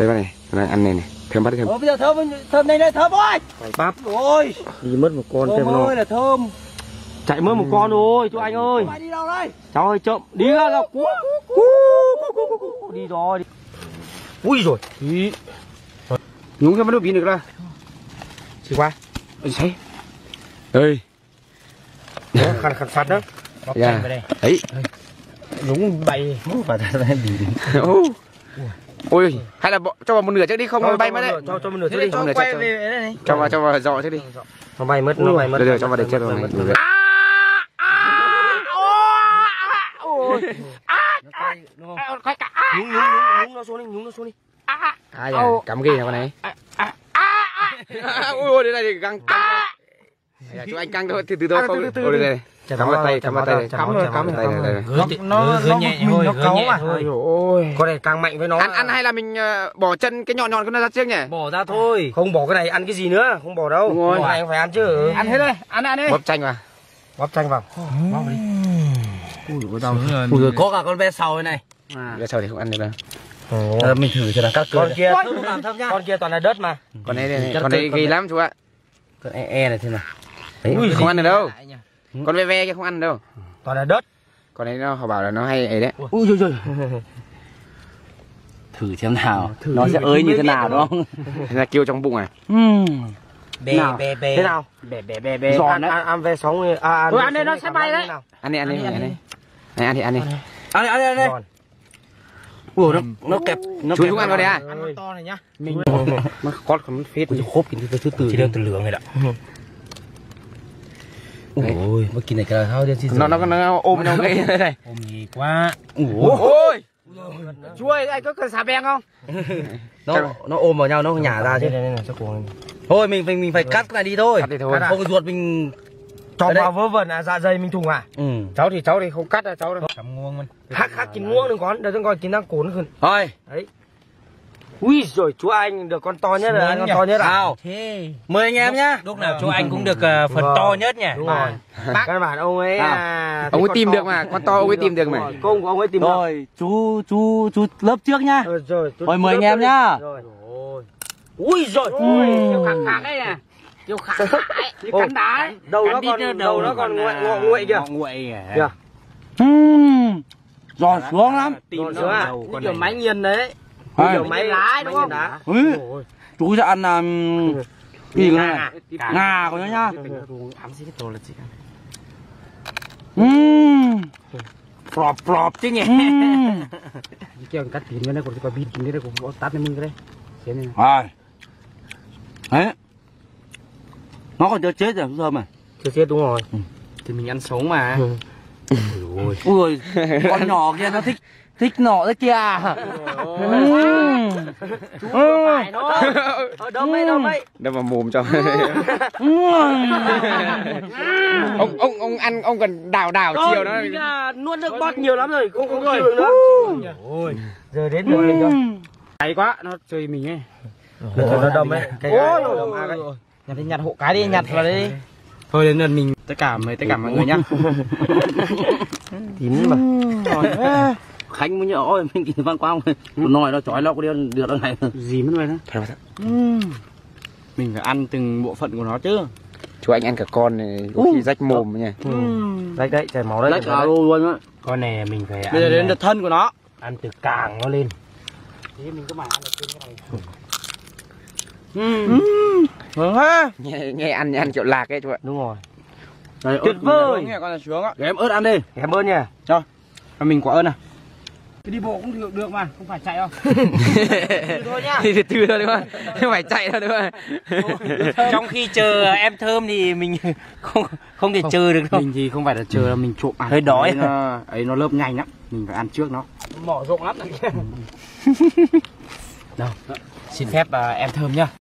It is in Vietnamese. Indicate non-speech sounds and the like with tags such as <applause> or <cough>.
đây vào này này ăn này này. Thơm bắt thơm. Ủa bây giờ thơm thơm này đây thơm ơi. Phải bắp. Ôi, đi mất một con thêm thơm nó ơi là thơm. chạy mất một con rồi chú anh ơi. Mày đi đâu đây? cháu ơi chậm. Đi ra nào cú đi rồi đi. ui rồi. Ý. nhúng cho bắt đầu pin được ra. Chỉ qua. Thấy ơi Đó, khăn khăn phạt đó. Dạ. ấy. Đúng bay phải là bị Ô. ôi hay là bỏ, cho vào một nửa trước đi không nó bay mất đấy. cho cho một nửa trước đi, cho- Cho quay về đây này. cho vào cho vào dọ trước đi. Nó bay mất nó bay mất Được rồi, cho vào để chết rồi Bay này. mất. Được rồi. nhúng nhúng nhúng nhúng nó xuống đi nhúng nó xuống đi. Ai à cắm ghê nào con này? Ui ôi đây này thì căng căng Dạ, chú anh căng thôi từ từ thôi không ôi đây này cắm vào tay cắm vào tay cắm rồi cắm tay rồi này đây Nó nó nhẹ thôi, nó cấu mà. ôi con này càng mạnh với nó. Ăn ăn hay là mình ờ, bỏ chân cái nhọn nhọn của nó ra trước nhỉ? Bỏ ra thôi. không bỏ cái này ăn cái gì nữa? Không bỏ đâu. Đúng rồi. cái này phải ăn chứ. Ăn hết đây, ăn ăn đi. bóp chanh vào. Bóp chanh vào. Ui giời, có cả con ve sầu này. giờ sau thì không ăn được đâu. Ờ, mình thử cho nó các con kia con kia toàn là đất mà. Con này, con này ghê lắm chú ạ. Con e e này thế nào? Ui, không ăn được đâu con ve ve kia không ăn đâu toàn là đất con này nó họ bảo là nó hay ấy đấy Ui giời giời. Thử xem nào. Nó sẽ ới như thế nào đúng không? Thế là kêu trong bụng à Bè Nào, bè bè. thế nào Bè bè bè bè. ăn, ăn, ăn về sống à, ăn Ui, ăn đây nó sẽ bay đấy. ăn đi ăn đi ăn đi này ăn đi ăn đi Ăn đi ăn đi ăn đi. Giòn. Ủa nó nó kẹp nó chú không ăn vào đây à Ôi. to này nhá. mình nó <laughs> cót còn phết Ui khốp cái thứ từ. Chỉ đơn từ lượng này <laughs> Ôi, mới kinh này cái hao đi xin. nó nó nó ôm nó gây đây này. Ôm gì quá. ôi. Chú ơi, anh có cần xà beng không? <laughs> nó nó ôm vào nhau nó nhả ra chứ. Thôi mình mình mình phải cắt cái này đi thôi. cắt đi thôi. Không ruột mình cho vào vớ vẩn à dạ dày mình thùng à? Ừ. cháu thì cháu thì không cắt đâu cháu đâu. Cầm nguông mình. khác khác chín muỗng đừng có đừng có chín đang cuốn hơn. Thôi. Ui rồi chú anh được con to nhất rồi ăn con to nhất à Nào. Mời anh em nhá. Lúc nào chú anh cũng được ờ, phần to nhất nhỉ. đúng rồi căn bản ông ấy à, ông ấy tìm to. được mà con to ông ấy tìm được mà Rồi, công của ông ấy tìm được Rồi, chú chú chú lớp trước nhá. rồi rồi Thôi, mời anh em nhá. rồi ui rồi Ui. kêu khạc khạc đấy nè kêu khạc khạc như cắn đá ấy. đầu nó còn đầu nó còn nguội nguội nguội kìa Nguội Kìa. Ừm. Giòn xuống lắm. Giòn xuống à như kiểu máy nghiền đấy Như kiểu máy lái đúng không Ui, chú sẽ ăn um, cái gì này? Ngà của nó nhá. Ừm. Flop flop chứ nhỉ. Kêu cắt tiền cái này còn cái bịt cái này cũng tắt lên mình cái đấy này. Rồi. Đấy. Nó còn chưa chết rồi, thơm à? chưa chết đúng rồi Thì mình ăn sống mà. ôi Ui, con nhỏ kia nó thích thích nọ đấy kìa. Ừm. phải nó ở đâu mấy đâu mấy đâu mà mồm cho. Ông ông ông ăn ông còn đào đào chiều đó. là nuốt nước bọt nhiều lắm rồi không không chịu nữa. ôi giờ đến rồi lên cho hay quá nó chơi mình ấy. Nó đâm ấy. Cái đâm à Nhặt đi nhặt hộ cái đi, nhặt vào đi. thôi đến lần mình tất cả mời tất cả mọi người nhá. <laughs> Chín mà Khánh mới nhớ ôi mình thì văn quang nồi nó chói nó có đi được đâu này. gì mất rồi đó. Thật thật mình phải ăn từng bộ phận của nó chứ. Chú anh ăn cả con này có khi rách mồm nha. Đấy đấy chảy máu đấy. Lấy cả luôn luôn á. con này mình phải Bây giờ đến đợt thân của nó. ăn từ càng nó lên. Vâng ha. nghe, nghe ăn ăn kiểu lạc ấy chú ạ. Đúng rồi. Tuyệt vời. nghe con là xuống á. Để em ớt ăn đi. cảm ơn nha cho mình quả ơn à đi bộ cũng được được mà không phải chạy đâu. <laughs> Thôi nhá. Thì từ từ thôi đúng không? Không phải chạy đâu đúng không? Trong khi chờ em thơm thì mình <laughs> không không thể chờ được đâu. mình thì không phải là chờ là mình trộm ăn. Hơi đói. ấy nó, ấy nó lớp nhanh lắm mình phải ăn trước nó. Mỏ rộng lắm này. <laughs> Xin phép à, em thơm nhá.